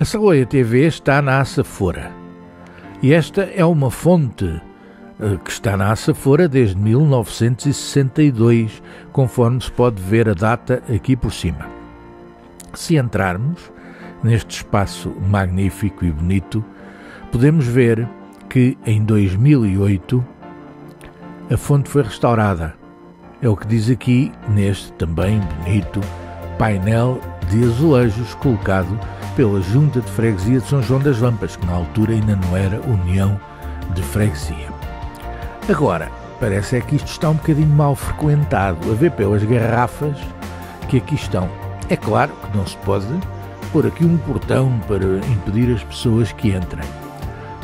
A Saloia TV está na Açafora e esta é uma fonte eh, que está na Açafora desde 1962, conforme se pode ver a data aqui por cima. Se entrarmos neste espaço magnífico e bonito, podemos ver que em 2008 a fonte foi restaurada. É o que diz aqui neste também bonito painel de azulejos colocado pela Junta de Freguesia de São João das Lampas, que na altura ainda não era União de Freguesia. Agora, parece é que isto está um bocadinho mal frequentado, a ver pelas garrafas que aqui estão. É claro que não se pode pôr aqui um portão para impedir as pessoas que entrem.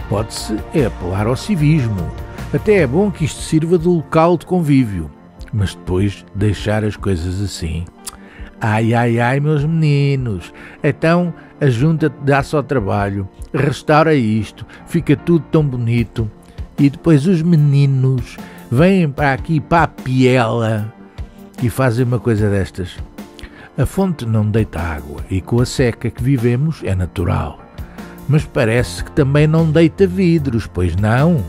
Pode-se é apelar ao civismo. Até é bom que isto sirva de local de convívio, mas depois deixar as coisas assim Ai, ai, ai, meus meninos, então a junta dá só trabalho, restaura isto, fica tudo tão bonito. E depois os meninos vêm para aqui para a piela e fazem uma coisa destas. A fonte não deita água e com a seca que vivemos é natural. Mas parece que também não deita vidros, pois não?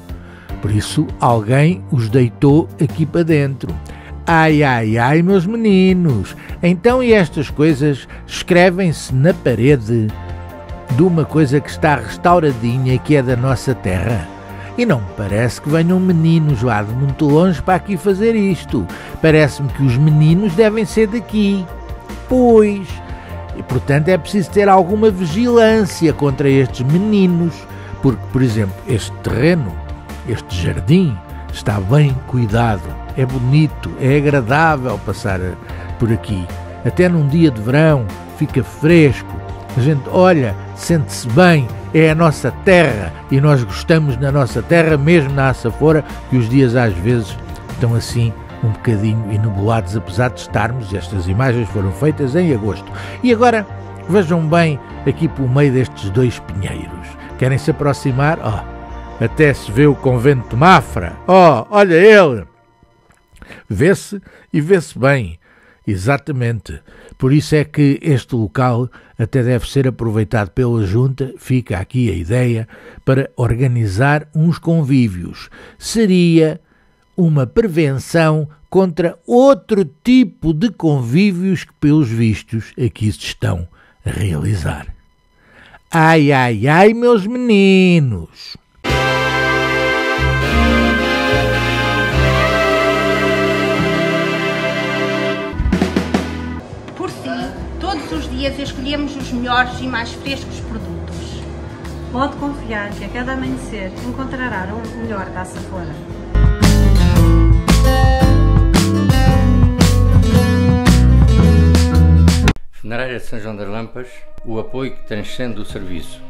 Por isso alguém os deitou aqui para dentro. Ai, ai, ai, meus meninos, então e estas coisas escrevem-se na parede de uma coisa que está restauradinha que é da nossa terra? E não me parece que venham meninos lá de muito longe para aqui fazer isto. Parece-me que os meninos devem ser daqui. Pois, e portanto é preciso ter alguma vigilância contra estes meninos, porque, por exemplo, este terreno, este jardim, está bem cuidado é bonito, é agradável passar por aqui. Até num dia de verão fica fresco, a gente olha, sente-se bem, é a nossa terra e nós gostamos na nossa terra, mesmo na Açafora, que os dias às vezes estão assim um bocadinho enubulados, apesar de estarmos, estas imagens foram feitas em agosto. E agora vejam bem aqui pelo meio destes dois pinheiros. Querem se aproximar? Oh, até se vê o convento de Mafra. Oh, olha ele! Vê-se e vê-se bem. Exatamente. Por isso é que este local até deve ser aproveitado pela Junta, fica aqui a ideia, para organizar uns convívios. Seria uma prevenção contra outro tipo de convívios que, pelos vistos, aqui se estão a realizar. Ai, ai, ai, meus meninos! Dias escolhemos os melhores e mais frescos produtos. Pode confiar que a cada amanhecer encontrará o melhor da Safora. Funerária de São João das Lampas, o apoio que transcende o serviço.